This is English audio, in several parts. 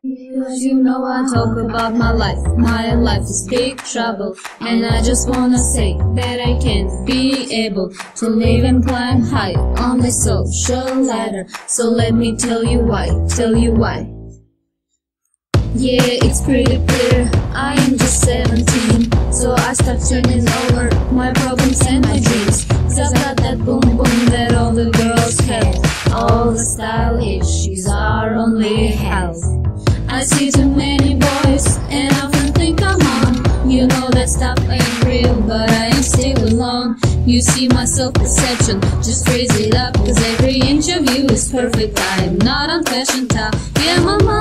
Cause you know I talk about my life. My life is big trouble. And I just wanna say that I can't be able to live and climb high on the social ladder. So let me tell you why, tell you why. Yeah, it's pretty clear. I am just 17. So I start turning over my problems and my dreams. Cause I got that boom boom that all the girls have. All the style issues are only hell. I see too many boys and I often think I'm on. You know that stuff ain't real, but I ain't still alone. You see my self perception, just raise it up. Cause every inch of you is perfect. I'm not on fashion top. Yeah, my mama,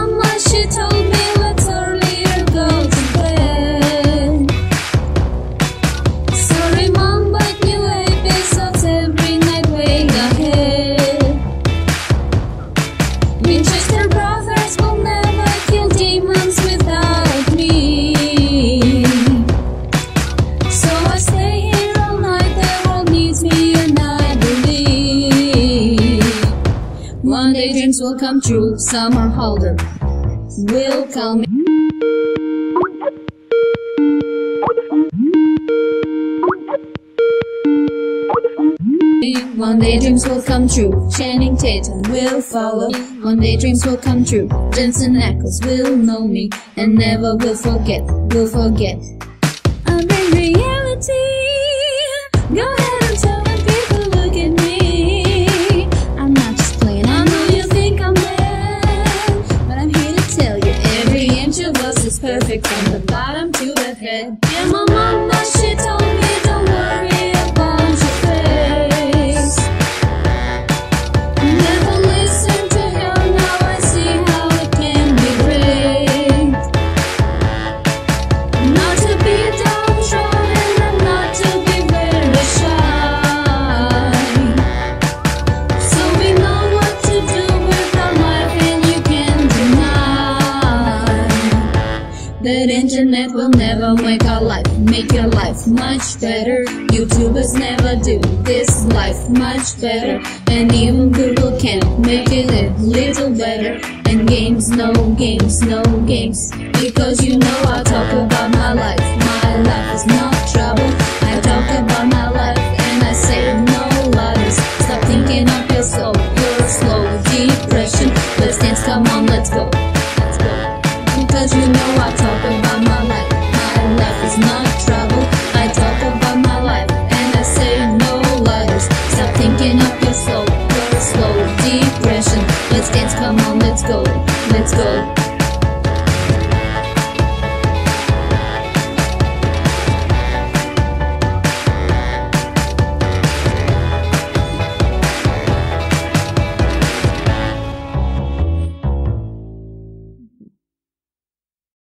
dreams will come true. Somerhalder will come. One day dreams will come true. Channing Tatum will follow. One day dreams will come true. Jensen Ackles will know me and never will forget. Will forget. Bottom to the head. Yeah, my mama she told me don't worry that internet will never make our life, make your life much better. YouTubers never do this life much better, and even Google can't make it a little better. And games, no games, no games, because you know I talk about my life. My life is not trouble. I talk about my life, and I say no lies. Stop thinking of your soul, your slow depression. Let's dance, come on, let's go. Let's go. Because you know dance, come on, let's go, let's go.